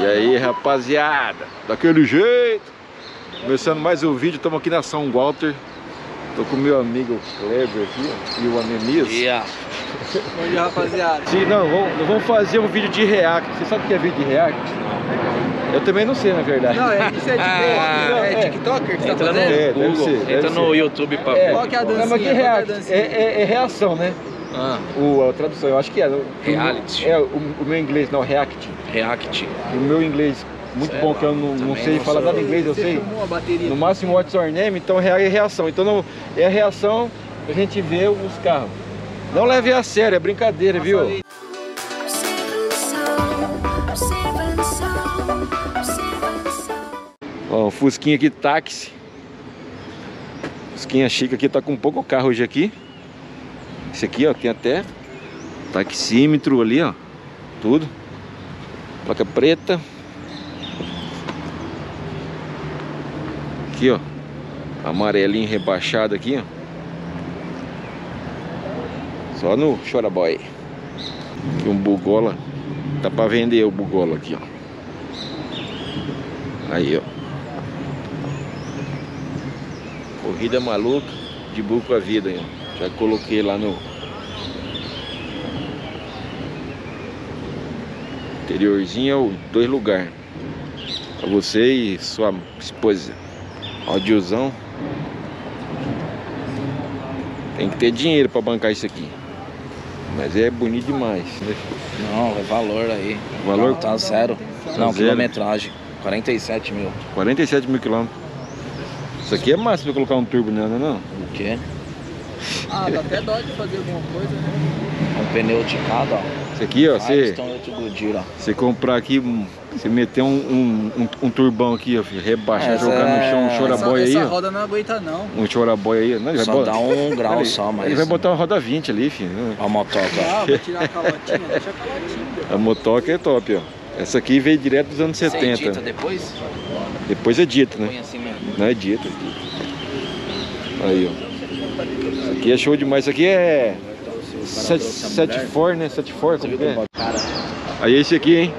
E aí, rapaziada, daquele jeito. Começando mais um vídeo, estamos aqui na São Walter. Tô com meu amigo Kleber aqui ó, e o Anemias. Yeah. Bom dia, rapaziada. Sim, não, vamos, vamos fazer um vídeo de react. Você sabe o que é vídeo de react? Eu também não sei, na verdade. Não, é, isso é, Ah, tipo, é, TikToker que você tá Entra no fazendo? É, deve ser, deve entra no ser. YouTube pra É, ver. Qual que é a Não, mas dancinha? que é react? dancinha? É, é- é reação, né? Ah, O, a tradução, eu acho que é. O- Reality. É, o, o meu inglês, não, react. React. O meu inglês, muito Sei bom, que eu não, não sei não falar sou- nada inglês, eu Você sei. a? No máximo, what's your name? Então, é reação. Então, não, é a reação pra gente ver os carros. Não leve a sério, é brincadeira, viu? Ó, um Fusquinha aqui, táxi. Fusquinha chique aqui, tá com pouco carro hoje aqui. Esse aqui, ó, tem até taxímetro ali, ó. Tudo. Placa preta. Aqui, ó. Amarelinho rebaixado aqui, ó. Só no Chora Boy. Aqui um Bugola. Tá pra vender o Bugola aqui, ó. Aí, ó. Corrida maluca, de buco a vida, ó. Já coloquei lá no interiorzinho, é o dois lugares. Pra você e sua esposa. Audiozão. Tem que ter dinheiro pra bancar isso aqui. Mas é bonito demais. Não, é valor aí. O valor? Não, tá zero. Tá Não, zero. quilometragem. 47 mil. 47 mil quilômetros. Isso aqui é massa pra colocar um turbo nela, não? O quê? Ah, dá até dó de fazer alguma coisa, né? Um pneu de cada, ó. Isso aqui, ó, você, Firestone 8 Goodyear, ó. você comprar aqui, você meter um, um, um, um turbão aqui, ó, filho, rebaixar, Essa jogar no chão um é- choraboy aí, essa roda não aguenta, não. Um choraboy aí. Não, ele vai Só botar- dá um grau só, mas... Ele vai botar uma roda 20 ali, filho. Ó a motoca. Não, vai tirar a calotinha, deixa a calotinha. A motoca é top, ó. Essa aqui veio direto dos anos Você 70. edita depois? Depois é dito, né? Assim mesmo. Não é dito, é dito. Aí, ó. Isso aqui é show demais. Isso aqui é. 74, né? 74, Você como que é? Aí esse aqui, hein?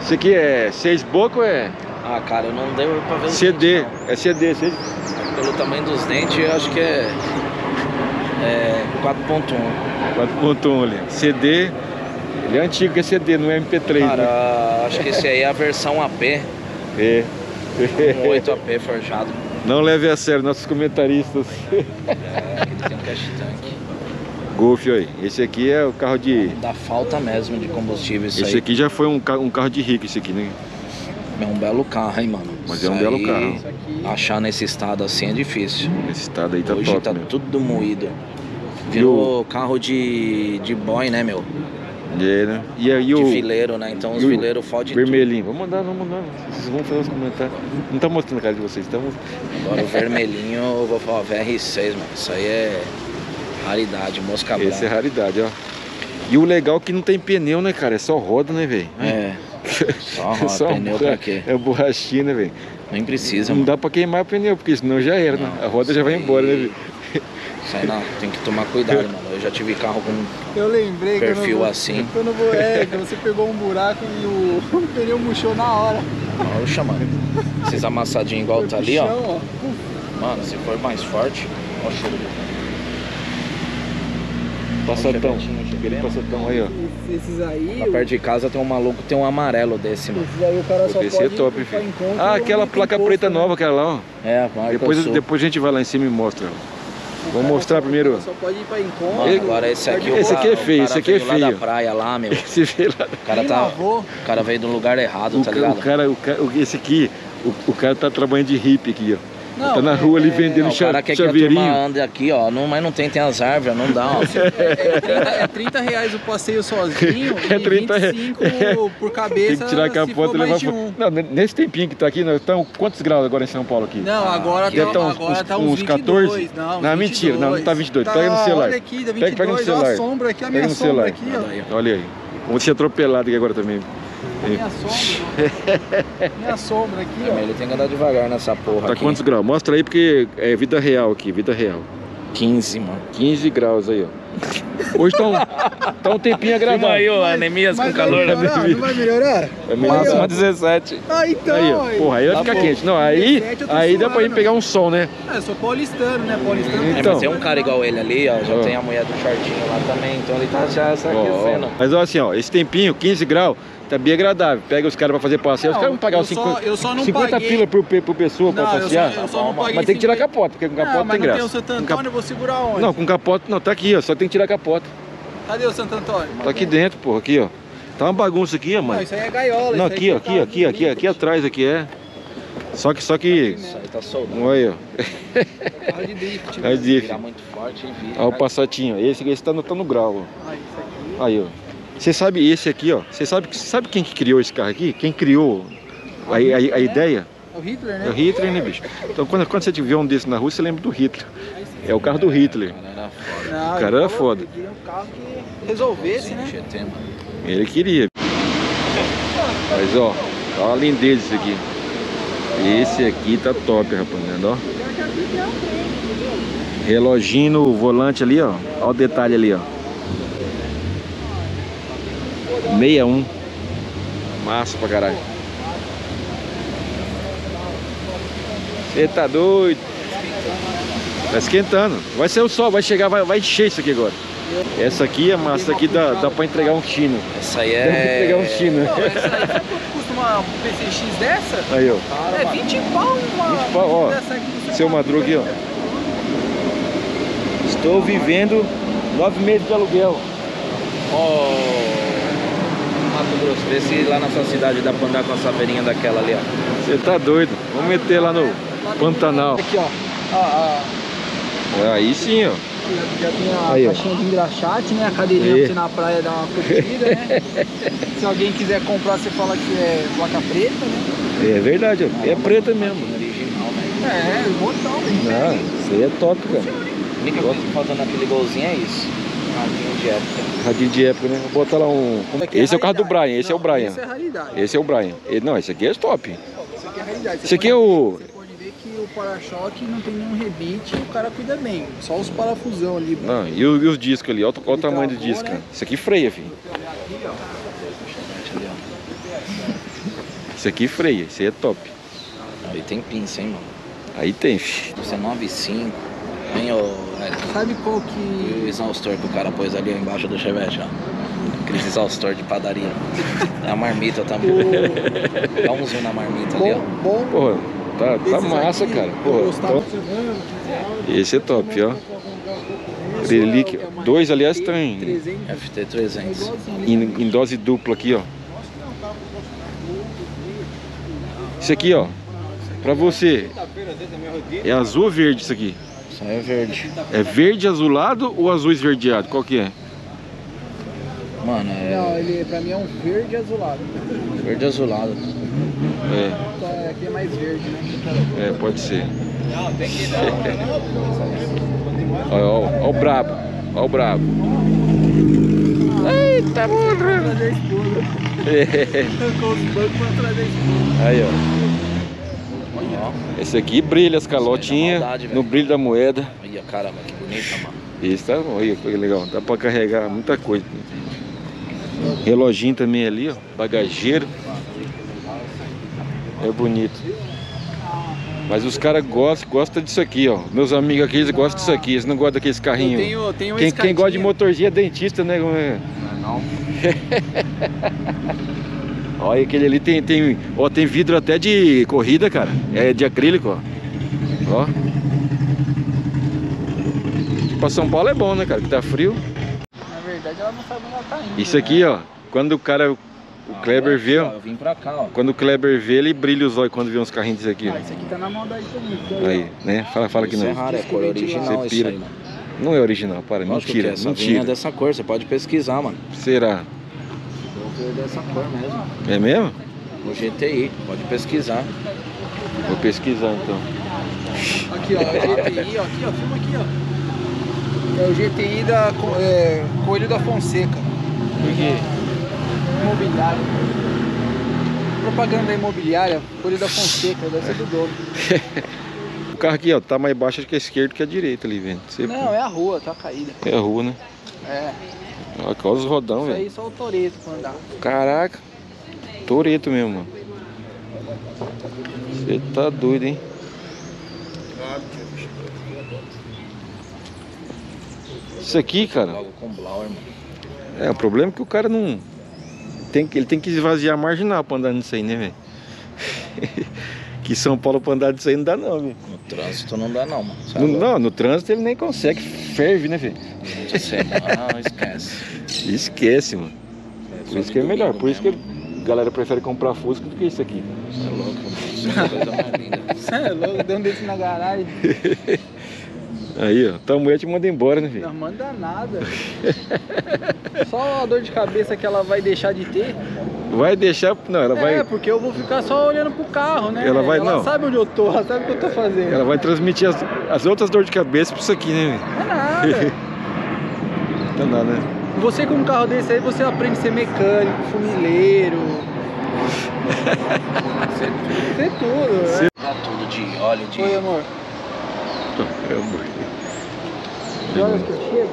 Esse aqui é 6 boca ou é Ah, cara, eu não deu pra ver CD? dentes, É CD, CD. não. Pelo tamanho dos dentes, eu acho que é... É 4.1. 4.1 ali. CD. Ele é antigo que é CD, não é MP3. né? Cara, acho que esse aí é a versão AP. É. Um 8 AP forjado. Não leve a sério nossos comentaristas. É, que ele tem um cash tank. Golf aí. Esse aqui é o carro de. Dá falta mesmo de combustível isso Esse aí. aqui já foi um, ca- um carro de rico, esse aqui, né? É um belo carro, hein, mano. Mas Isso é um belo aí, carro. Achar nesse estado assim é difícil. Esse estado aí tá Hoje top, tá meu. tudo moído. Virou carro de, de boy, né, meu? É, né? E aí De o fileiro, né? Então os o fileiros fodem tudo. vermelhinho. Vamos mandar, vamos mandar. Vocês vão fazer os comentários. Não tá mostrando a cara de vocês, estamos. Agora o vermelhinho, eu vou falar VR6, mano. Isso aí é raridade, mosca branca. Esse é raridade, ó. E o legal é que não tem pneu, né, cara? É só roda, né, velho? É, só roda, pneu pra quê? É borrachinha, né, velho? Nem precisa, Não mano. dá pra queimar o pneu, porque senão já era, né? Não, A roda já vai embora, né, velho? Isso aí não, tem que tomar cuidado, mano. Eu já tive carro com Eu lembrei que eu perfil não assim. que eu não vou, é, que você pegou um buraco e o, o pneu murchou na hora. Poxa, mano. Esses amassadinhos igual tá ali, ó. Puxão, Mano, se for mais forte, ó o cheiro. Passatão. Passatão aí, ó. Esses, aí, Lá perto de casa tem um maluco, tem um amarelo desse, mano. esses aí o cara só Esse é pode top, ir pra filho. encontro Ah, aquela placa posto, preta né? nova, aquela lá, ó. É, marca Depois, depois a gente vai lá em cima e mostra. O Vamos cara mostrar só- primeiro. cara Só pode ir pra encontro. Mano, agora esse aqui, Esse cara- aqui é feio, esse cara aqui é veio lá feio. da praia lá, meu. Esse vê lá. O cara tá. O cara veio do lugar errado, O, tá ligado? o cara, o ca- o- esse aqui, o, o cara tá trabalhando de hippie aqui, ó. Não, tá na rua ali é- vendendo Não, o cara cha- quer que a chaveirinho. turma ande aqui, ó. Não, mas não tem, tem as árvores, não dá, ó. É, é 30, é 30 reais o passeio sozinho É e 30 25 por Tem cabeça que tirar a capota e levar um. Não, nesse tempinho que tá aqui, nós estamos quantos graus agora em São Paulo aqui? Não, agora aqui tá, tá agora uns- tá uns, uns 22, 14? Não, Não, mentira, não, não tá 22, Tá, pega no celular. Olha aqui, dá Pega- 22, pega no olha celular. a sombra aqui, a Pega minha no sombra celular. aqui, ó. Olha aí. Vamos ser atropelados aqui agora também. A minha sombra. minha sombra aqui, ó. Ele tem que andar devagar nessa porra Tá aqui. quantos graus? Mostra aí porque é vida real aqui, vida real. 15, mano. 15 graus aí, ó. Hoje tá um, tá um tempinho Filma agradável. aí, ô, anemias com Mas calor. vai melhorar? Não vai melhorar? É ó. Máxima 17. Ah, então. Aí, ó. Porra, aí vai Tá ficar quente. Não, aí, 17 eu tô aí dá pra ir pegar um sol, né? Ah, eu sou paulistano, né? Paulistano. É, Então. mas tem um cara igual ele ali, ó. Já Ó. tem a mulher do shortinho lá também, então ele tá já se Ó, ó. aquecendo. Mas ó, assim, ó, esse tempinho, 15 graus, tá bem agradável. Pega os caras pra fazer passeio, os Não, caras vão pagar os só- 50, eu só não 50 paguei- pila por, por pessoa pra Não, eu só, passear. eu só não paguei. Mas tem que tirar a 50. capota, porque com capota Não, mas tem não graça. tem o Santo Antônio, cap- eu vou segurar onde? Não, com capota não, tá aqui, ó, só tem que tirar a capota. Cadê o Santo Antônio? Tá aqui dentro, porra, aqui, ó. Tá uma bagunça aqui, ó, Não, mano. isso aí é gaiola. Não, aí aqui, ó, é aqui, aqui, aqui, aqui drift, atrás aqui é. Só que, só que. Isso aí tá soldado. Olha, ó. Carro de drift. É de Virar muito forte e vira. Olha o passatinho. Esse, esse tá, no, tá no grau, Ah, isso aqui. ó. Aí, ó. Você sabe esse aqui, ó. Você sabe, sabe quem que criou esse carro aqui? Quem criou a, a, a ideia? É o Hitler, É né? o Hitler, né, bicho? Então quando, quando você tiver um desse na rua, você lembra do Hitler. É o carro do Hitler. Cara, era foda. Não, O cara ele era foda. que queria um carro que resolvesse, né? Ele queria. Mas ó, olha a lindeza isso aqui. Esse aqui tá top, rapaziada, ó. Reloginho no volante ali, ó. Olha o detalhe ali, ó. 61. Massa pra caralho. Você tá doido? Tá esquentando. Vai ser o sol, vai chegar, vai, vai encher isso aqui agora. Essa aqui é massa, essa aqui dá, dá pra entregar um chino. Essa aí Dá pra entregar um é. chino. Não, essa aí, sabe quanto custa uma PCX dessa? Aí, ó. É 20 pau uma 20 pau, ó. dessa aqui. você Seu. Madruga aqui, ó. Estou vivendo nove meses de aluguel. Ó. Mato Grosso, vê se lá na sua cidade dá pra andar com a saveirinha daquela ali, ó. Você tá doido? Vamos meter lá no Pantanal. Aqui, ó. Ah, ah, Aí sim, ó. já tem a Aí, ó. caixinha de engraxate, né? A cadeirinha pra você na praia dar uma curtida, né? Se alguém quiser comprar, você fala que é placa preta, né? É verdade, ó. É preta mesmo. Original, velho. É, botão, velho. Não, isso aí é top, cara. A única coisa que falta naquele golzinho é isso. Radinho de época. Radinho de época, né? Vou botar lá um. Esse é o carro do Brian, esse é o Não, Brian. Esse é a raridade. Esse é o Brian. Não, esse aqui é top. Esse aqui é a raridade. Você Esse aqui é o- ver- Você pode ver que o para-choque não tem nenhum rebite e o cara cuida bem. Só os parafusão ali. Não, e, o- e os discos ali? Olha, o- olha o tamanho do disco, né? Isso aqui freia, filho. Isso aqui freia, isso aí é top. Aí tem pinça, hein, mano. Aí tem, filho. Você é 9,5. Hein, ô. Neto? Sabe qual E que. o exaustor que o cara pôs ali embaixo do chevette, ó. Aqueles exaustor de padaria. É a marmita também. O... Dá um zoom na marmita ali, Bom, ó. bom. Porra, tá, tá massa, aqui, cara. Porra, gostava- então, esse é top, ó. Relíquia. Dois, aliás, tem 300. FT300. em, em dose dupla aqui, ó. Esse aqui, ó. Pra você. É azul ou verde isso aqui? Isso aí é verde. É verde azulado ou azul esverdeado? Qual que é? Mano, é Não, ele pra mim é um verde azulado. verde azulado. É, Só aqui é mais verde, né? é, pode ser. Olha, ó, ó o brabo. Ó o brabo. Eita, morra. Trazer a esposa. Com os bancos pra trazer a esposa. Aí, ó. Ó. Esse aqui brilha as calotinhas maldade, no brilho da moeda. Ó, caramba, que bonita, mano. Esse tá bom, aí, que legal. Dá pra carregar muita coisa. Reloginho também ali, ó. Bagageiro. É bonito. Mas os caras gostam, gostam disso aqui, ó. Meus amigos aqui, eles gostam disso aqui. Eles não gostam daqueles Eu carrinhos. tenho, tenho Quem, quem gosta de cadinho. motorzinho é dentista, né? Como é? Não, Olha, aquele ali tem, tem, ó, tem vidro até de corrida, cara. É de acrílico, ó. Ó. Pra São Paulo é bom, né, cara? Que tá frio. Na verdade, ela não sabe onde ela tá indo. Isso aqui, ó. Quando o cara, o Kleber vê, ó. Eu vim pra cá, ó. Quando o Kleber vê, ele brilha os olhos quando vê uns carrinhos desse aqui, Ah, ó. isso aqui tá na maldade também. porque Aí, né? Fala, fala que Isso é não. raro, é cor original Você isso pira. aí, mano. Não é original, para. Lógico que Mentira, é, essa vinha mentira. dessa cor, você pode pesquisar, mano. Será? Ver dessa cor mesmo. É mesmo? O GTI, pode pesquisar. Vou pesquisar então. Aqui, ó, é o GTI, ó, aqui, ó, filma aqui, ó. É o GTI da é, Coelho da Fonseca. Por quê? Imobiliário. Propaganda imobiliária, Coelho da Fonseca, deve ser do dono. O carro aqui, ó, tá mais baixo que a esquerda que a direita ali, vendo? Você... Não, é a rua, tá caída. É a rua, né? É, Olha olha os rodão, isso velho. aí só o Toreto pra andar. Caraca. Toreto mesmo, mano. Você tá doido, hein? Isso aqui, cara, é o problema é que o cara não. Tem, que- ele tem que esvaziar a marginal pra andar nisso aí, né, velho? que São Paulo pra andar disso aí não dá não, velho. No trânsito não dá não, mano. É No, não, no trânsito ele nem consegue, ferve, né, velho? Você, não, esquece. Esquece, mano. Por isso que é melhor, por isso que Mesmo. a galera prefere comprar Fusca do que isso aqui. Você é louco, é a coisa mais linda. Você é louco, deu um desse na garagem. Aí, ó, tua mulher te manda embora, né, velho? Não manda nada. Só a dor de cabeça que ela vai deixar de ter. Vai deixar. Não, ela É, vai. porque eu vou ficar só olhando pro carro, né? Ela vai- ela não. sabe onde eu tô, ela sabe o que eu tô fazendo. Ela vai transmitir as, as outras dores de cabeça pra isso aqui, né, Não é nada. velho? Não dá nada, né? Você com um carro desse aí, você aprende a ser mecânico, funileiro. Ser tudo, né? Dá tudo de óleo, de... Oi, amor. Caramba. Que horas que eu chego?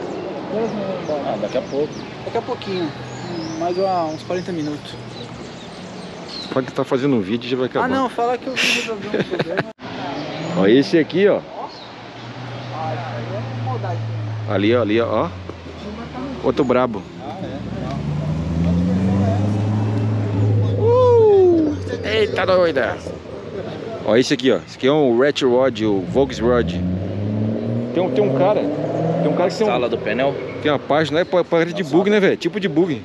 Ah, daqui a pouco. Daqui a pouquinho. Mais uma- uns 40 minutos. Pode que tá fazendo um vídeo e já vai acabar. Ah, não, fala que eu vim resolver um problema. Ó, esse aqui, ó. Ali, ó, ali, ó. ó. Outro brabo. Uh! Eita doida! Ó, esse aqui, ó. Esse aqui é um Retro Rod, o Volksrod. Tem um, tem um cara. Tem um cara que tem, um, Sala do pneu. tem uma página, é pa- parede de bug, né, velho? Tipo de bug.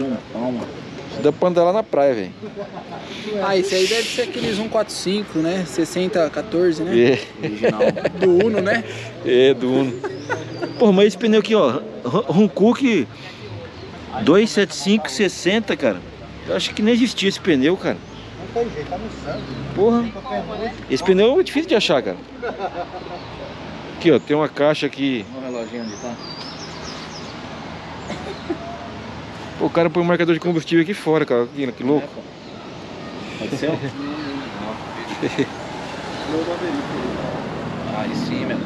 De um mano. Isso dá pra andar lá na praia, velho. Ah, esse aí deve ser aqueles 145, né? 6014, né? É, Original. Do Uno, né? é, do Uno. Pô, mas esse pneu aqui, ó. Hankook 27560, cara. Eu acho que nem existia esse pneu, cara. Porra. Esse pneu é difícil de achar, cara. Aqui, ó, tem uma caixa aqui. Olha o reloginho onde tá. Pô, o cara põe um marcador de combustível aqui fora, cara. Que, que louco. Pode ser? Aí sim, meu.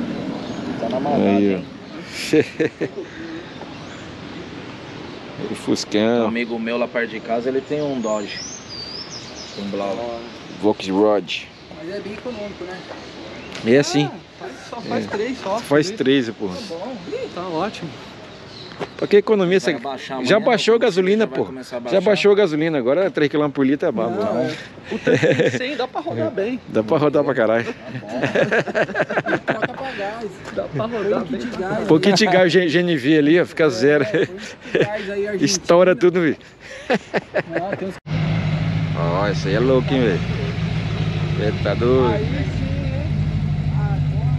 Tá na maldade, Aí, hein? ó. o Um amigo meu lá perto de casa, ele tem um Dodge. Um Blau. Volksrod. Mas é bem econômico, né? É assim. Ah, faz- só faz três só. Faz três, porra. Tá bom. Ih, tá ótimo. Pra que economia? Você... Já baixou a gasolina, pô. a Já baixou a gasolina, agora 3 km por litro é babo. Não, é. O tanque de 100 dá pra rodar bem. Dá pra rodar pra caralho. Troca pra gás. Dá pra rodar bem. Um pouquinho de gás GNV ali, ó, fica zero. É, Argentina. Estoura tudo, velho. Ó, isso aí é louco, hein, velho. Tá doido. Aí sim, hein? Agora...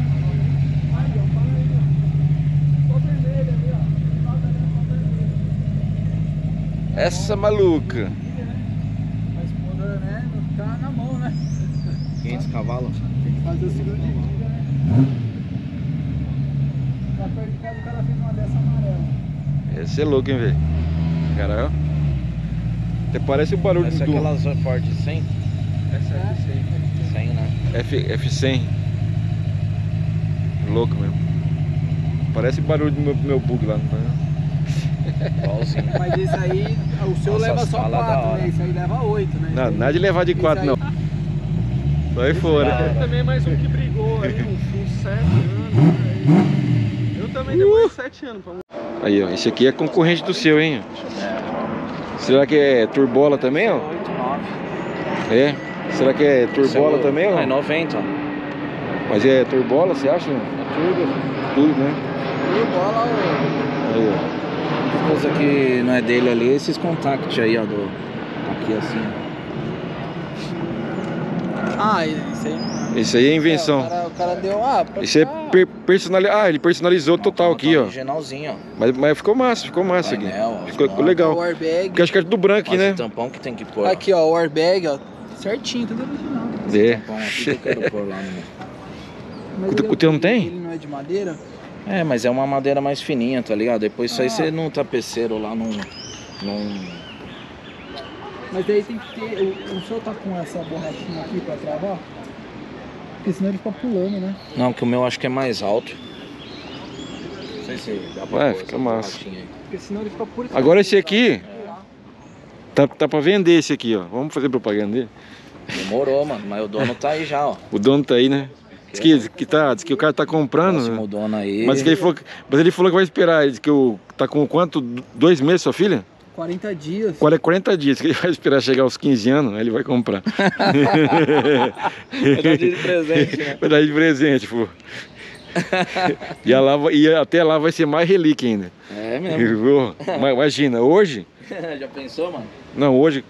Aí, ó, fala aí, ó. Só vermelho ali, ó. Só vermelho. Essa maluca. Mas quando, né, não tá na mão, né? 500 cavalos. Tem que fazer o seguro de vida, né? Lá perto de casa o cara fez uma dessa amarela. Esse é louco, hein, velho. Caralho. Até parece o barulho Essa é do aquela Ford 100? Essa é 100, né? F, F100. Louco mesmo. Parece o barulho do meu, meu bug lá. Não tá? Igualzinho. Mas esse aí, o seu Nossa, leva só falas da 4, hora. né? Esse aí leva 8, né? Não, nada de levar de Esse 4 aí- não. Sai fora. também mais um que brigou aí, uns 7 anos. Eu também demorei 7 anos pra Aí, ó. Esse aqui é concorrente do seu, hein? Será que é turbola também, ó? 8, 9. É? Será que é turbola também, ó? É 90, ó. Mas é turbola, você acha? tudo. Tudo, né? bola, Aí, ó. Coisa que não é dele ali, é esses contactos aí, ó. Do... Aqui assim, ó. Ah, isso aí. Esse aí é invenção. É, o, cara, o cara deu. Ah, Esse é per personalizado. Ah, ele personalizou total aqui, ó. Originalzinho, ó. Mas, mas ficou massa, ficou massa aqui. Painel, ó, Ficou, ficou O legal. airbag. Porque acho que é tudo branco aqui, Mas né? o tampão que tem que pôr. ó. Aqui, ó, o airbag, ó. Certinho, tudo original. É. Tampão aqui que eu quero pôr lá no meu. O o teu não tem? Ele não é de madeira? É, mas é uma madeira mais fininha, tá ligado? Depois isso aí Ah. você não tapeceiro lá num. num... Mas daí tem que ter. O, o senhor tá com essa borrachinha aqui pra travar? Porque senão ele fica pulando, né? Não, que o meu acho que é mais alto. sei se dá pra Vai, pôr fica massa. aí. Porque senão ele fica puro. Agora esse aqui, tá, tá pra vender esse aqui, ó. Vamos fazer propaganda dele. Demorou, mano, mas o dono tá aí já, ó. O dono tá aí, né? Diz que, que, tá, diz que o cara tá comprando. Próximo né? dono aí. Mas, que ele falou que, mas ele falou que vai esperar. Ele disse que o, tá com quanto? Dois meses, sua filha? 40 dias. Qual é 40 dias, que ele vai esperar chegar aos 15 anos, aí ele vai comprar. Verdade de presente, né? Vai dar de presente, pô. E, a lá, vai- e até lá vai ser mais relíquia ainda. É mesmo. Imagina, hoje. já pensou, mano? Não, hoje.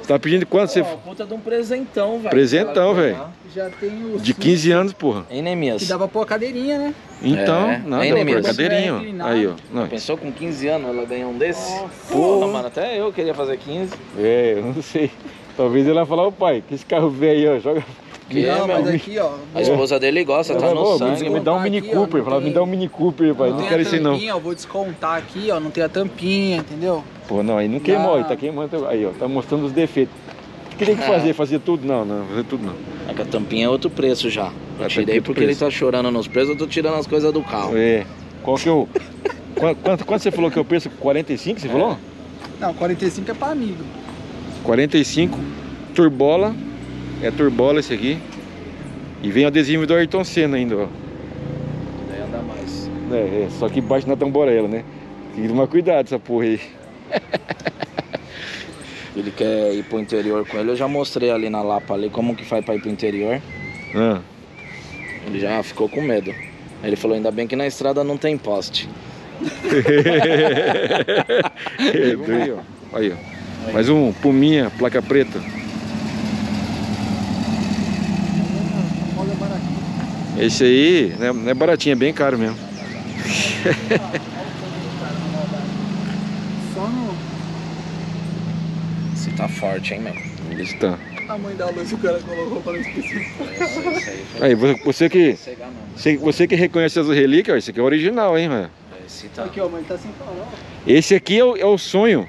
Você tá pedindo quanto? Você, Pô, puta de um presentão, velho. Presentão, velho. Já tem o de 15 anos, porra. Hein, Nemias? Que dá pra pôr a cadeirinha, né? Então, É. pô, Neemias? cadeirinha, ó. Aí, ó. Não, Pensou com 15 anos ela ganhar um desse? Nossa. Porra, mano, até eu queria fazer 15. é, eu não sei. Talvez ele vai falar, ô pai, que esse carro velho aí, ó, joga. Que não, é, mas meu? aqui, ó. A esposa dele gosta, tá no sangue. me, dá um Mini Aqui, ó, Cooper. não Falava, me dá um Mini Cooper, pai. Não, quero esse não. ó, vou descontar aqui, ó. Não tem a tampinha, entendeu? Pô, não, aí não queimou, Não. aí tá queimando. Aí, ó, tá mostrando os defeitos. O que tem que fazer? Fazer tudo? Não, não, fazer tudo não. É que a tampinha é outro preço já. Eu é tirei outro porque ele tá chorando nos preços, eu tô tirando as coisas do carro. É. Qual que é o. Quanto, quanto, você falou que é o preço? 45, você falou? Não, 45 é pra amigo. 45. Turbola. É turbola esse aqui. E vem o adesivo do Ayrton Senna ainda, ó. Daí anda mais. É, é, só que embaixo na tamborela, né? Tem que tomar cuidado essa porra aí. Ele quer ir pro interior com ele, eu já mostrei ali na Lapa ali como que faz pra ir pro interior. Ah. Ele já ficou com medo. Aí Ele falou, ainda bem que na estrada não tem poste. É, doido. Aí, ó. Mais um Puminha, placa preta. Olha baratinho. Esse aí né, não é baratinho, é bem caro mesmo. Só no Esse tá forte, hein, meu? Esse tá. tamanho da luz que o cara colocou pra não esquecer. Aí você, você que. Você, você que reconhece as relíquias, ó, esse aqui é original, hein, mano? Esse tá... Aqui, ó, mas tá sem farol. Esse aqui é o, é o sonho.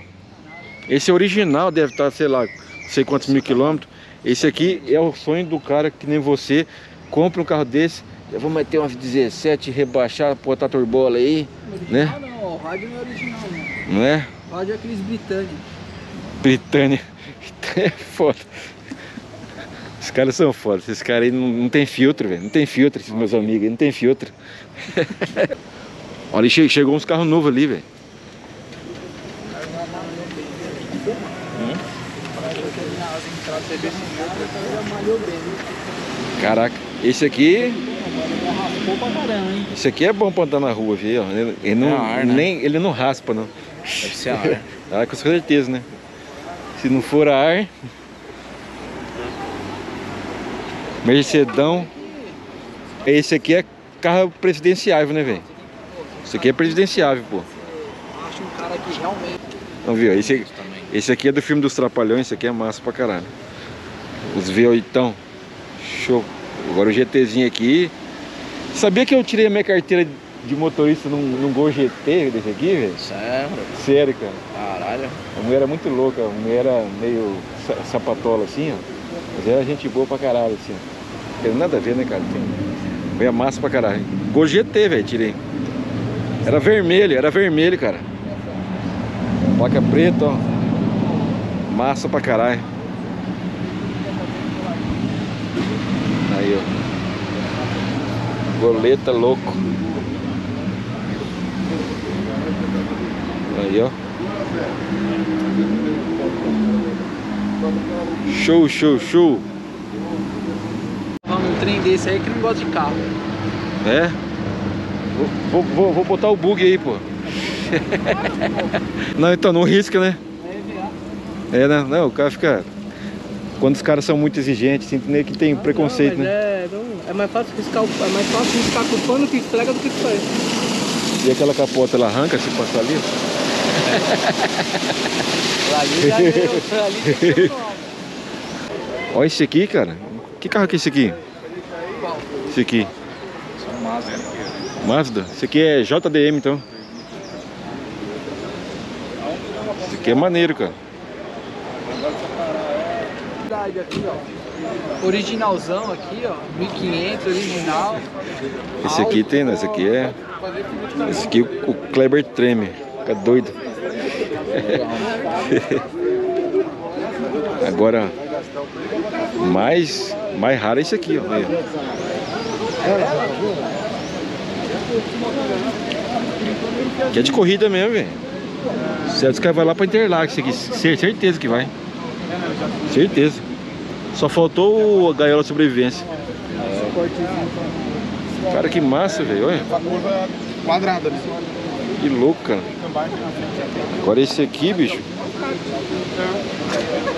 Esse é original, deve estar, sei lá, não sei quantos mil quilômetros. Esse aqui é o sonho do cara que nem você. Compra um carro desse, vou meter uma 17, rebaixar, botar turbola aí, né? Original não, o rádio não é original, não. Não é? O rádio é aqueles britânicos. Britânia. É foda. Os caras são foda. Esses caras aí não, não tem filtro, velho. Não tem filtro, esses meus amigos aí, não tem filtro. Olha, che- chegou uns carros novos ali, velho. Caraca, esse aqui, Raspou pra caramba, hein? esse aqui é bom pra andar na rua, viu? Ele, ele não, É ar, né? nem, ele não raspa, não. Deve ser ar. Ah, com certeza, né? Se não for a ar. Mercedão. Esse aqui é carro presidenciável, né, velho? Esse aqui é presidenciável, pô. Acho um cara que realmente. Não viu? Esse, esse aqui é do filme dos Trapalhões, esse aqui é massa pra caralho. Os V8. Show. Agora o GTzinho aqui. Sabia que eu tirei a minha carteira de motorista num, num Gol GT desse aqui, velho? Sério? Sério, cara. Caralho. A mulher era muito louca, a mulher era meio sa- sapatola assim, ó. Mas era gente boa pra caralho, assim, ó. Tem nada a ver, né, cara? Tem... A massa pra caralho. Gol GT, velho, tirei. Era vermelho, era vermelho, cara. Placa preta, ó. Massa pra caralho. Aí, ó. Goleta louco. Aí, ó. Show, show, show. Um trem desse aí que não gosta de carro. É? Vou, vou, vou, vou botar o bug aí, pô. não, então, não risca, né? É, né? Não, o cara fica... Quando os caras são muito exigentes, assim, meio que tem preconceito, não, né? É, não- é mais fácil riscar, é mais fácil riscar com o pano que estraga do que faz. E aquela capota, ela arranca se passar ali? Ali já deu, ali já. Olha esse aqui, cara. Que carro que é esse aqui? Esse aqui. Massa. Mazda? Esse aqui é JDM, então. Esse aqui é maneiro, cara. Verdade, aqui, ó. Originalzão aqui, ó. 1500, original. Esse aqui tem, né? Esse aqui é. Esse aqui o Kleber treme. Fica doido. Agora, mais, mais raro é esse aqui, ó. Aí, ó. Que é de corrida mesmo, velho. Certo que vai lá pra Interlagos, Certeza que vai. Certeza. Só faltou o gaiola sobrevivência. Cara, que massa, velho. Olha. curva quadrada ali. Que louco, cara. Agora esse aqui, bicho.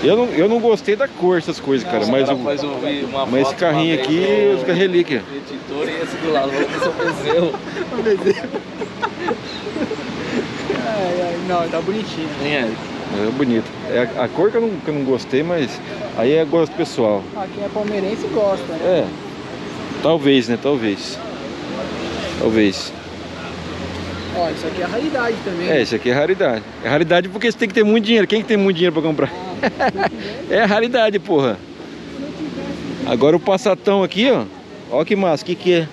Eu não, eu não gostei da cor, essas coisas, cara. Mas, cara o, um mas esse carrinho aqui, vez fica relíquia. editor e esse do lado, é o ai, não, tá bonitinho. Hein, Eric? É bonito. É a, a cor que eu, não, que eu não gostei, mas aí é gosto pessoal. Ah, quem é palmeirense gosta, né? É. Talvez, né? Talvez. Talvez. Ó, isso aqui é raridade também. É, esse aqui é raridade. É raridade porque você tem que ter muito dinheiro. Quem que tem muito dinheiro pra comprar? é raridade, porra. Agora o passatão aqui, ó. Ó que massa, o que que é?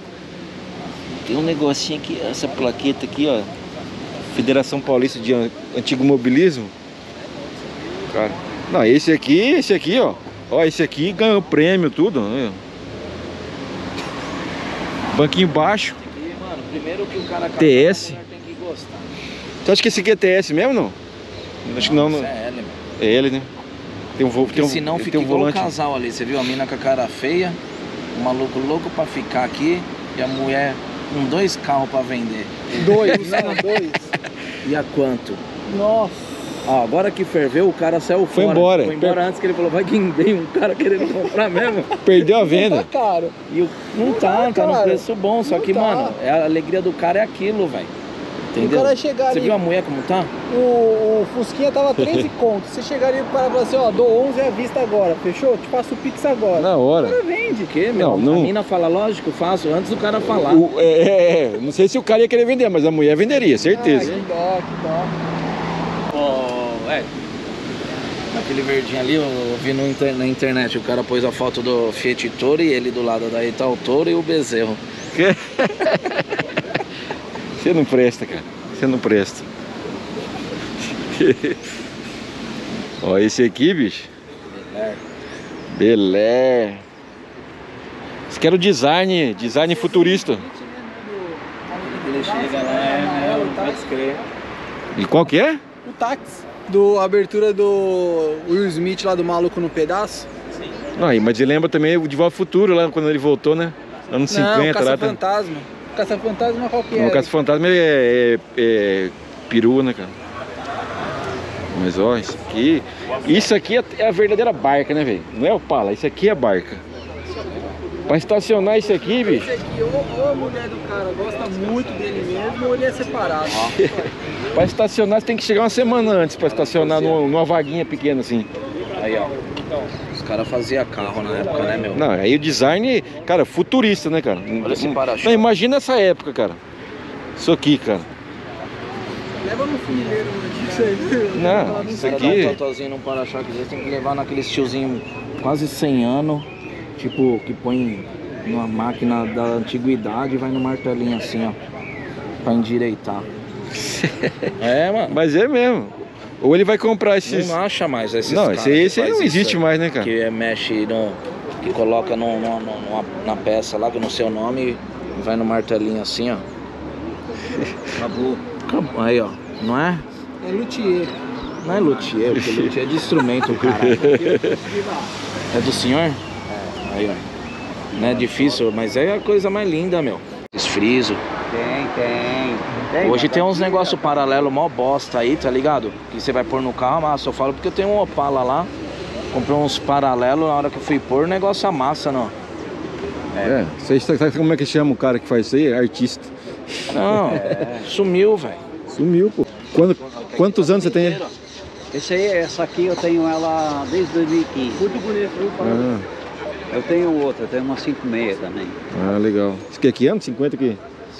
Tem um negocinho aqui, essa plaqueta aqui, ó. Federação Paulista de An- Antigo Mobilismo. Cara. Não, esse aqui, esse aqui, ó. Ó, esse aqui ganhou prêmio, tudo. ó. Banquinho baixo. E, mano, primeiro que o cara casar, TS. a mulher tem que gostar. Você acha que esse aqui é TS mesmo, não? Acho que não, Isso não. é L, mano. É ele, né? Tem um. Porque tem um, senão ele fica tem um igual volante. casal ali. Você viu a mina com a cara feia, o maluco louco pra ficar aqui e a mulher com dois carros pra vender. Dois, não, dois. E a quanto? Nossa. Ó, agora que ferveu, o cara saiu Foi fora. embora. Foi embora antes que ele falou, vai que vem um cara querendo comprar mesmo. Perdeu a Tá venda. caro. E o... não tá, tá, tá no cara. preço bom. Só Não que, tá. mano, é a alegria do cara é aquilo, velho. Entendeu? O cara chegar Você ali, viu a mulher como tá? o, o Fusquinha tava 13 contos. Você chegaria para falar assim, ó, dou 11 à vista agora, fechou? Te faço o Pix agora. Na O hora. cara vende. O quê, meu? Não, não. A mina fala, lógico, faço, antes do cara falar. O- é, é, é. não sei se o cara ia querer vender, mas a mulher venderia, certeza. Ai, que dó, que dó. Ó, é. Naquele verdinho ali, eu vi no inter- na internet, o cara pôs a foto do Fiat Toro e ele do lado daí tá o touro e o bezerro. Você não presta, cara. Você não presta. Ó, esse aqui, bicho. Belé. Esse aqui era o design, design futurista. Ele chega lá, é, pode escrever. E qual que é? O táxi. Do abertura do Will Smith lá do Maluco no Pedaço. Não, aí, mas ele lembra também o De Volta Futuro, lá quando ele voltou, né? Anos 50 não, lá. Tá... Caça-Fantasma. Caça-Fantasma qual que Não, é? o Caça Fantasma é, é, é peru, né, cara? Mas ó, isso aqui. Isso aqui é é a verdadeira barca, né, velho? Não é o pala, isso aqui é a barca. Pra estacionar isso aqui, bicho. Esse aqui, ou, ou a mulher do cara gosta muito dele mesmo, ou ele é separado. Pra estacionar você tem que chegar uma semana antes pra estacionar numa, numa vaguinha pequena assim. Aí, ó. Os caras faziam carro na época, né, meu? Não, aí o design, cara, futurista, né, cara? Olha esse para-choque. Não, imagina essa época, cara. Isso aqui, cara. Leva no funileiro, mano. Isso aí. Não, Os isso aqui. um para-choque, tem que levar naqueles tiozinho quase 100 anos, tipo, que põe numa máquina da antiguidade e vai no martelinho assim, ó, pra endireitar. é, mano. Mas é mesmo. Ou ele vai comprar esses. Não acha mais esses Não, esse, esse aí não existe aí, mais, né, cara? Que mexe no. que coloca no, no- no- numa- na peça lá, que no seu nome e vai no martelinho assim, ó. Acabou. Acabou. Aí, ó. Não é? É luthier. Não é luthier, porque luthier é de instrumento, caralho. É do senhor? É. Aí, ó. Não é difícil, mas é a coisa mais linda, meu. Desfriso. Tem, tem. tem Hoje tem uns negócios paralelo mó bosta aí, tá ligado? Que você vai pôr no carro, amassa. Eu falo porque eu tenho um Opala lá. Comprei uns paralelos, na hora que eu fui pôr, o negócio amassa, não. É. Você sabe como é que chama o cara que faz isso aí? Artista. Não, sumiu, velho. Sumiu, pô. Quando, quantos anos você tem? Esse aí, essa aqui eu tenho ela desde 2015. Muito bonito, viu? Ah, Eu tenho outra, eu tenho uma 56 também. ah, legal. Isso aqui é que ano? 50 aqui?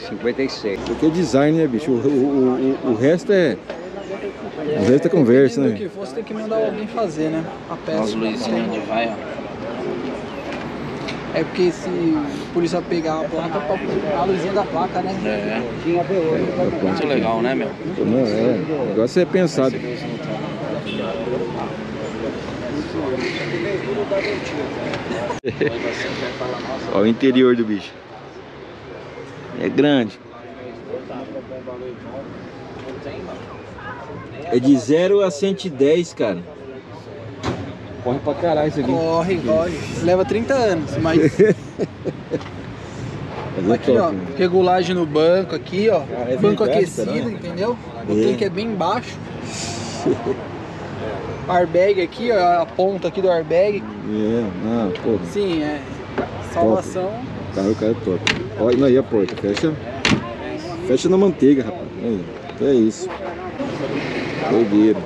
56. Isso aqui é design, né, bicho? O, o, o, o resto é. O resto é conversa, O né? que fosse, tem que mandar alguém fazer, né? A peça. As luzinhas onde vai, ó. É porque se a polícia pegar a placa, pra a luzinha da placa, né? É, Tinha B8 muito legal, né, meu? Não, é. O negócio é pensado. Olha o interior do bicho. É grande. É de 0 a 110, cara. Corre pra caralho isso aqui. Corre, corre. Leva 30 anos, mas é aqui, ó, top, né? regulagem no banco aqui, ó. Ah, é banco verdade, aquecido, caralho. entendeu? O É. tanque é bem baixo. airbag aqui, ó, a ponta aqui do airbag. É, não, porra. Sim, é salvação. Cara, o cara é top. Olha, não, e a porta? Fecha. Fecha na manteiga, rapaz. Então é isso. Doideira.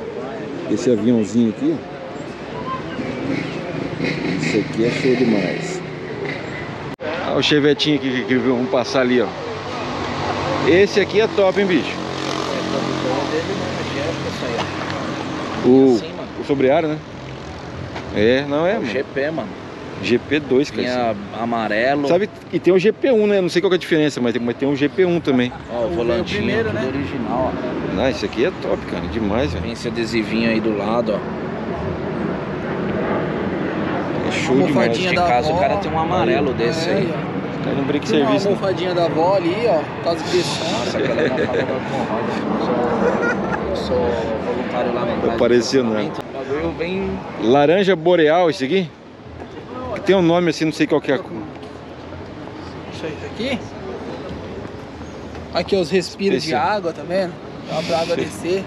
Esse aviãozinho aqui, ó. Isso aqui é show demais. Olha o chevetinho aqui que, que vamos passar ali, ó. Esse aqui é top, hein, bicho? O, Assim, o sobre-ar, né? É, não é, O mano. GP, mano. GP2, cara. Tinha amarelo. Sabe, e tem o GP1, né? Não sei qual que é a diferença, mas tem, mas tem um GP1 também. Ó, o volantinho primeiro, tudo né? original, ó. Não, esse aqui é top, cara. Demais, velho. Tem esse adesivinho aí do lado, ó. É show demais. Almofadinha De da casa o cara tem um amarelo desse É, aí. ó. Cara, não de Tem uma serviço. né? almofadinha da avó ali, ó. De som. Nossa, aquela é uma parada com Eu sou voluntário lá apareceu, não. O bagulho vem Laranja boreal, esse aqui? Que tem um nome assim, não sei qual que é. a cor. Isso aí, aqui. Aqui, os respiros Esse. de água, tá vendo? Dá pra água descer.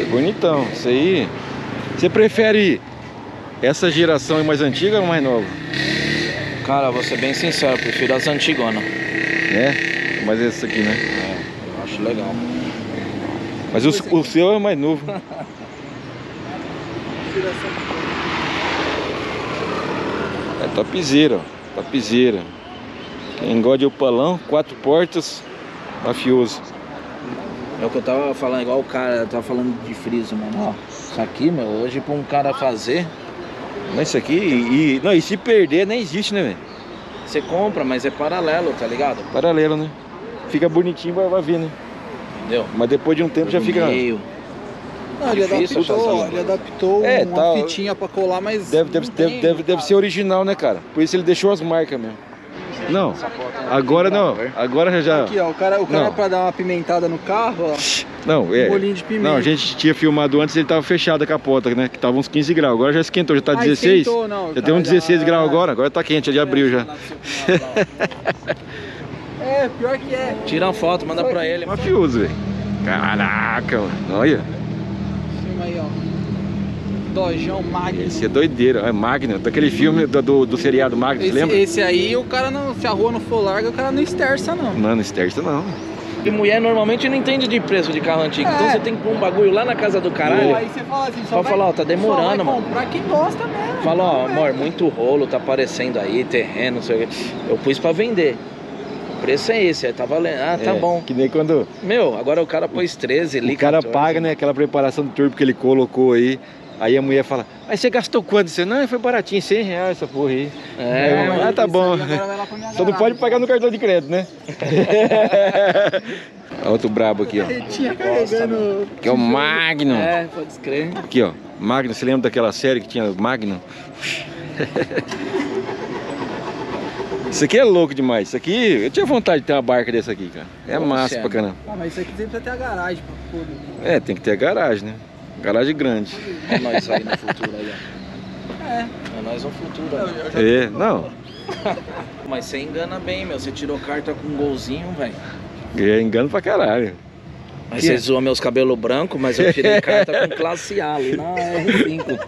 É bonitão. Isso aí. Você prefere essa geração aí mais antiga ou mais nova? Cara, vou ser bem sincero, eu prefiro as antigonas. Né? Mas esse aqui, né? É, eu acho legal. Mas o, o seu é mais novo. É topzera, ó. Topzera. Quem gosta de opalão, quatro portas, mafioso. É o que eu tava falando, igual o cara tava falando de friso, mano. Ó, isso aqui, meu, hoje pra um cara fazer, Mas isso aqui, e, e- não, e se perder, nem existe, né, velho? você compra, mas é paralelo, tá ligado? Paralelo, né? Fica bonitinho, vai, vai vir, né? Entendeu? Mas depois de um tempo já fica. meio. Não, ele Difícil adaptou, ele adaptou É, uma tá. fitinha pra colar, mas. Deve, deve, deve, tem, deve, deve ser original, né, cara? Por isso ele deixou as marcas mesmo. Não, agora não. Agora já. Aqui, ó, o cara, o cara Não. pra dar uma pimentada no carro, ó. Não, é. Um bolinho de pimenta. Não, a gente tinha filmado antes, ele tava fechado a capota, né? Que tava uns 15 graus. Agora já esquentou, já tá Ah, 16. esquentou, não, já tem uns 16 já- graus agora, agora tá quente, ele abriu já. É, pior que é. Tira uma foto, manda pra ele. Mafioso, velho. Caraca, mano. Olha. Filma aí, ó. Dojão Magno. Esse é doideira. É Magno, daquele filme do, do, do seriado Magno, Esse, lembra? esse aí, o cara não. Se a rua não for larga, o cara não esterça, não. Mano, esterça não. E mulher normalmente não entende de preço de carro antigo. É. Então você tem que pôr um bagulho lá na casa do caralho. Aí você fala assim, só vai, falar, ó, tá demorando, mano. comprar quem gosta mesmo. Fala, ó, É. amor, muito rolo, tá aparecendo aí, terreno, não sei o quê. Eu pus pra vender. O preço é esse, aí tá valendo. Ah, tá É, bom. Que nem quando Meu, agora o cara pôs 13 ali. o cara 14. paga, né? Aquela preparação do turbo que ele colocou aí. Aí a mulher fala, mas você gastou quanto? Você, não, foi baratinho, 100 reais essa porra aí. É, Aí, mas ah, tá bom. Só não pode pagar no cartão de crédito, né? Olha Outro brabo aqui, ó. Tinha carregando. Que é o Magnum. É, pode escrever. Aqui, ó. Magnum, você lembra daquela série que tinha Magnum? Isso aqui é louco demais. Isso aqui, eu tinha vontade de ter uma barca dessa aqui, cara. É Nossa, massa é. pra caramba. Ah, mas isso aqui sempre precisa ter a garagem pra foda. É, tem que ter a garagem, né? Garagem grande. É nós aí no futuro aí, ó. É. É nós no futuro. ó. É, não. Mas você engana bem, meu. Você tirou carta com um golzinho, velho. É engano pra caralho. Mas você é? zoa meus cabelos brancos, mas eu tirei carta com classe A ali na R5.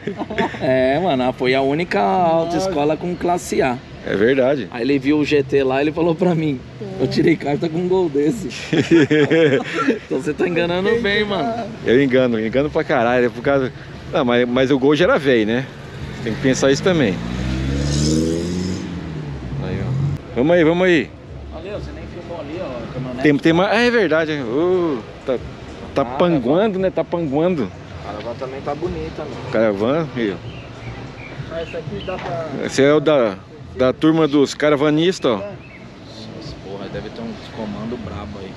É, mano, foi a única autoescola com classe A. É verdade. Aí ele viu o GT lá e ele falou pra mim, eu tirei carta com um gol desse. então você tá enganando bem, mano. Eu engano, engano pra caralho. É por causa. Não, mas, mas o gol já era velho, né? Tem que pensar isso também. Aí, ó. Vamos aí, vamos aí. Tem, tem mais. Ah, é verdade. Tá tá Ah, panguando, né? Tá panguando. A caravana também tá bonita, meu. Caravan, aí, ó. Mas esse aqui dá pra. Esse é o da, da turma dos caravanistas, ó. Essa porra deve ter uns comando brabo aí.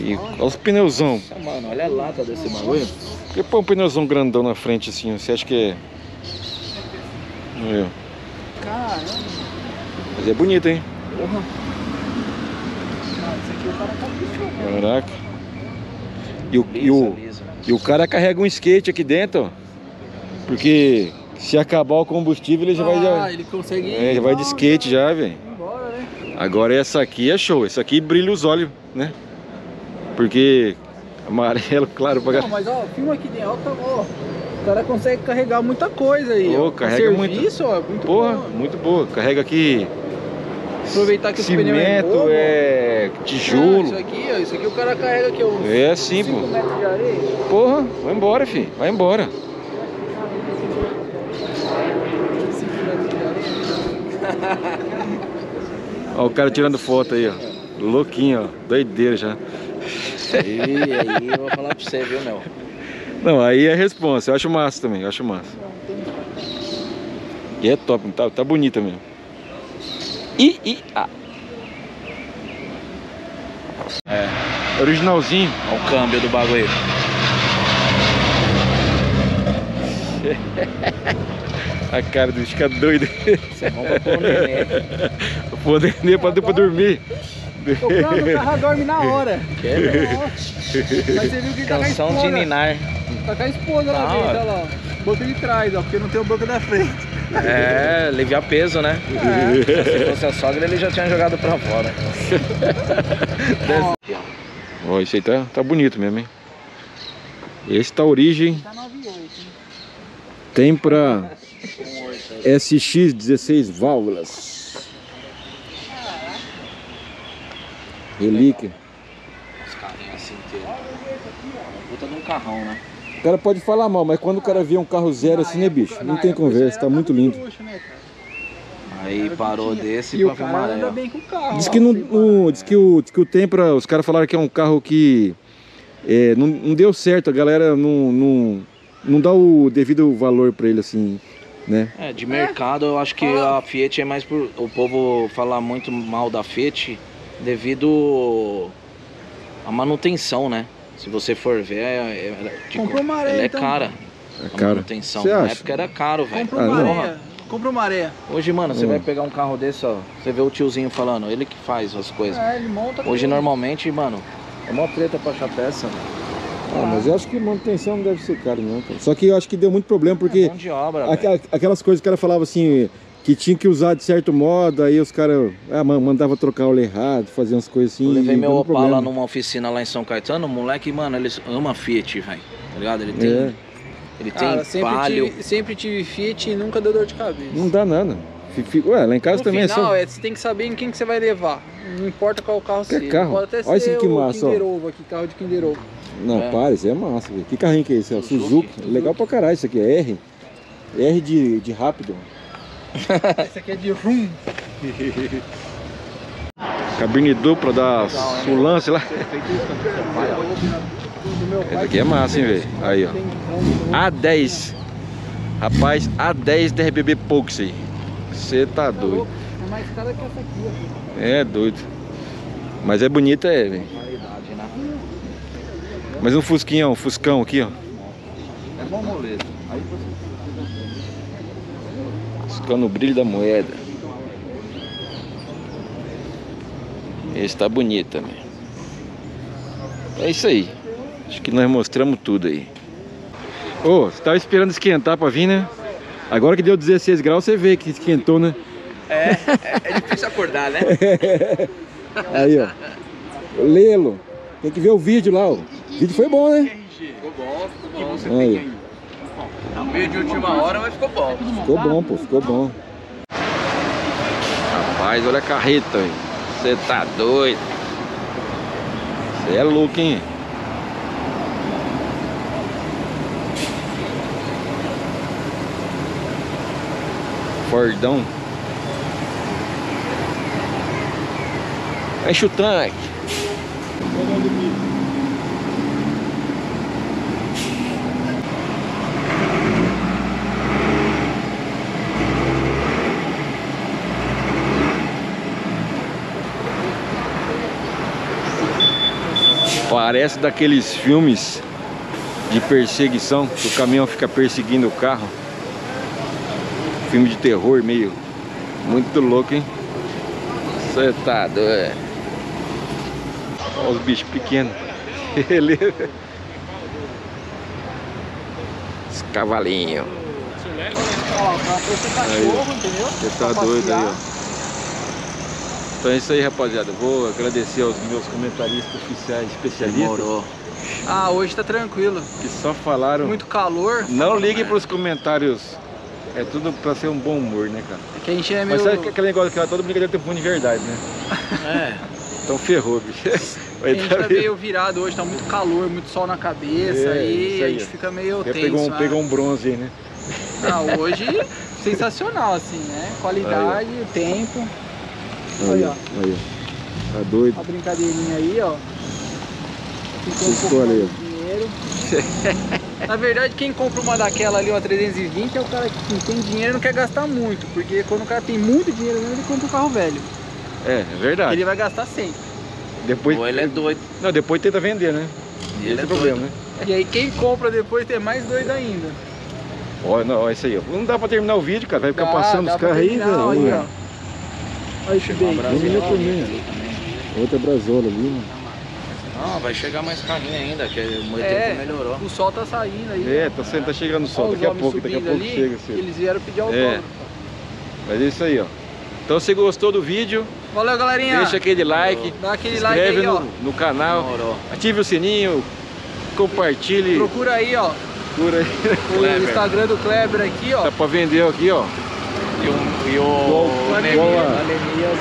E olha os pneuzão. Nossa, mano, olha a lata desse bagulho. Por que põe um pneuzão grandão na frente assim? Você acha que é. Ó. Caramba. Mas é bonito, hein? Porra. Ah, esse aqui o cara caprichou. Caraca. E o, e o, e o cara carrega um skate aqui dentro. Porque se acabar o combustível, ele já vai. Ah, ele consegue. é, já vai de skate já, velho. Né? Agora essa aqui é show. Essa aqui brilha os olhos, né? Porque amarelo, claro, pra Não, mas ó, filma aqui de alta, ó. O cara consegue carregar muita coisa aí. Ô, carrega o muito. serviço, ó, muito Porra, bom. muito boa. Carrega aqui Aproveitar que é cimento, novo, é Ah, tijolo. isso aqui, ó, isso aqui o cara carrega aqui, ó. É assim, 5 pô. metros de areia. Porra, vai embora, filho. Vai embora. 5 metros de areia. Ó, o cara tirando foto aí, ó. Louquinho, ó. Doideira já. Aí, aí, eu vou falar pra você, viu, meu? Não, aí é responsa. Eu acho massa também, eu acho massa. E é top, tá, tá bonita mesmo. Ah. É, Originalzinho. olha o câmbio do bagulho. A cara do bicho fica doido. Você compra pro nenê. Pô, nem pra depois dormir. Tocando, o carro dorme na hora. Que, meu? Mas você viu que tá com a Canção de esposa. Ninar. Tá com a esposa lá Da dentro, olha lá. ó. Banco de trás, ó, porque não tem o banco da frente. É, aliviar peso, né? Se fosse a sogra, ele já tinha jogado pra fora. Ó, esse aí tá, tá bonito mesmo, hein? Esse tá origem. Tá 98, hein? Tem pra SX 16 válvulas. Relíquia. Os carrinhos assim inteiros. Puta de um carrão, né? O cara pode falar mal, mas quando o cara vê um carro zero assim, né, bicho? Não tem conversa, tá muito lindo. Aí parou desse E pra o anda bem com o carro. Diz que, não, no- diz que, o, diz que o Tempra, os caras falaram que é um carro que é, não, não deu certo, a galera não, não, não dá o devido valor pra ele, assim, né? É, de mercado eu acho que a Fiat é mais por. O povo fala muito mal da Fiat devido à manutenção, né? Se você for ver, é, é, Comprou uma areia, ela é então. cara. É A cara. manutenção. Você Na época era caro, velho. Compra Ah, uma areia. Compra uma areia. Hoje, mano, você Hum. vai pegar um carro desse, ó. Você vê o tiozinho falando, ele que faz as coisas. É, ele monta Hoje, tudo. normalmente, mano, é uma treta pra achar peça. Ah, mas eu acho que manutenção não deve ser caro, não. cara. Só que eu acho que deu muito problema, porque Mão de obra. Aquelas coisas que cara falava assim, que tinha que usar de certo modo, aí os caras ah, man- mandava trocar o óleo errado, fazer umas coisas assim. Eu levei meu Opala problema. numa oficina lá em São Caetano, o moleque, mano, ele ama Fiat, velho. Tá ligado? Ele tem. É. Ele tem Cara, sempre palio. tive, sempre tive Fiat e nunca deu dor de cabeça. Não dá nada. Ué, lá em casa no também final, é é, você tem que saber em quem que você vai levar. Não importa qual carro Que seja. carro? Pode até Olha ser esse que o massa, ó. Kinder Ovo aqui, carro de Kinder Ovo. só. Não, É. para, isso é massa, velho. Que carrinho que é esse? É o Suzuki. Suzuki. Legal pra caralho isso aqui, é R. R de, de rápido. Esse aqui é de rum. Cabine dupla da Sulance lá. Essa aqui é massa, hein, velho. Aí, ó. A10. Rapaz, A10 DRBB pouco isso aí. Você tá doido. É mais cara que essa aqui, ó. É doido. Mas é bonita, é, velho. Né? Mas um fusquinho, ó, um fuscão aqui, ó. É bom moleto. Aí Fuscão no brilho da moeda. Esse tá bonito também. É isso aí. Acho que nós mostramos tudo aí. Ô, você tava esperando esquentar pra vir, né? Agora que deu 16 graus, você vê que esquentou, né? É, é difícil acordar, né? Aí, ó. Lelo. Tem que ver o vídeo lá, ó. O vídeo foi bom, né? Ficou bom, ficou bom. Você Aí, tem aí. Meio de última hora, mas ficou bom. ficou bom, pô, ficou bom. Rapaz, olha a carreta. Você tá doido. Você é louco, hein? Fordão. Enche o tanque. Parece daqueles filmes de perseguição, que o caminhão fica perseguindo o carro. Filme de terror meio muito louco, hein? Você tá doido. Olha os bichos pequenos. Beleza? Os cavalinhos. Ó, pra esse cachorro, entendeu? Você tá doido aí, ó. Então é isso aí, rapaziada. Vou agradecer aos meus comentaristas oficiais especialistas Demorou. Ah, hoje tá tranquilo. que só falaram. Muito calor. Não liguem pros comentários. É tudo pra ser um bom humor, né, cara? É que a gente é meio... Mas sabe que aquele negócio que ó, toda brincadeira tem fundo de verdade, né? É. Então ferrou, bicho. A gente tá meio- virado hoje, tá muito calor, muito sol na cabeça É, e isso a aí, gente fica meio Já tenso. pegou, um, né? pegou um bronze aí, né? Ah, hoje, sensacional, assim, né? Qualidade, o tempo. Aí, ó. Aí, ó. Tá doido. A brincadeirinha aí, ó. Ficou um pouco aí, de dinheiro. Na verdade, quem compra uma daquela ali, uma 320, é o cara que tem dinheiro e não quer gastar muito. Porque quando o cara tem muito dinheiro mesmo, ele compra um carro velho. É, é verdade. Ele vai gastar sempre. Depois, Ou ele é doido. Não, depois tenta vender, né? Ele Esse é é o problema, doido. né? E aí quem compra depois tem mais doido ainda. Olha, não, olha isso aí, ó. Não dá pra terminar o vídeo, cara. Vai ficar Dá, passando dá os carros aí, terminar, velho. aí, ó. Comer. também. Outra brasola ali, mano. Não, vai chegar mais carrinho ainda, que o meu É, tempo melhorou. o sol tá saindo aí. É, tá, saindo- tá chegando o sol. Daqui a pouco, daqui a pouco ali, chega. Assim. Eles vieram pedir autógrafo. Mas é isso aí, ó. Então se gostou do vídeo, Valeu, galerinha. deixa aquele like, Dá aquele se like inscreve aí, no, ó. no canal, Demorou. ative o sininho, compartilhe, Procura aí, ó. procura aí. O Kleber. Instagram do Kleber aqui, ó. Tá pra vender aqui, ó. E o. O. Anemias.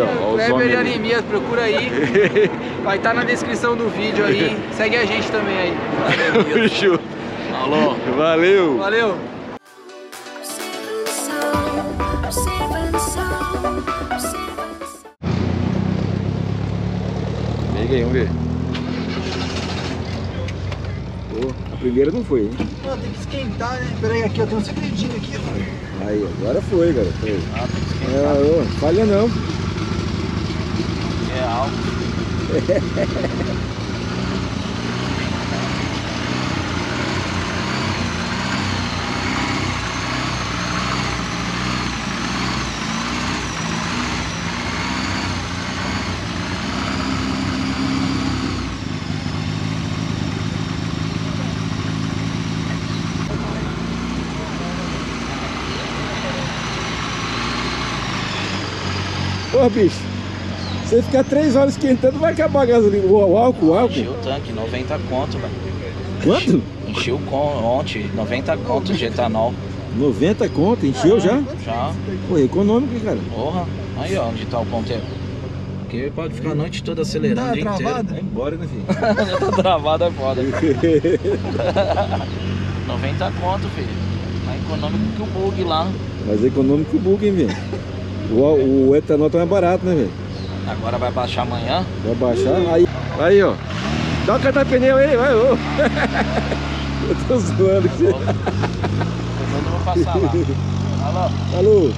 Ó, ó Kleber homens e. Anemias, procura aí. Vai estar na descrição do vídeo aí. Segue a gente também aí. Fechou. Alô? Valeu! Valeu! Aí, vamos ver. Ô, a primeira não foi, hein? Pô, tem que esquentar, né? Pera aí, aqui, eu tenho um segredinho aqui. Aí, agora foi. Foi. Ah. É, falha não. É algo. Ô, bicho, você ficar três horas esquentando, vai acabar a gasolina. O, o álcool, o Enchi álcool. o tanque, 90 conto, velho. Quanto? Enchi o con ontem, 90 conto de etanol. 90 conto, encheu já? Já. Pô, econômico, hein, cara. Porra. Aí, ó, onde tá o ponteiro. Porque pode ficar a noite toda acelerando o dia inteiro. Vai embora, né, filho? tá travado é foda. 90 conto, filho. Mais econômico que o bug lá. Mas econômico que o bug, hein, velho? O, o etanol tá mais barato, né, velho? Agora vai baixar amanhã. Vai baixar, aí. Aí, ó. Dá uma catar pneu aí, vai, ô. Eu tô zoando. Depois eu vou passar lá. Alô? Falou.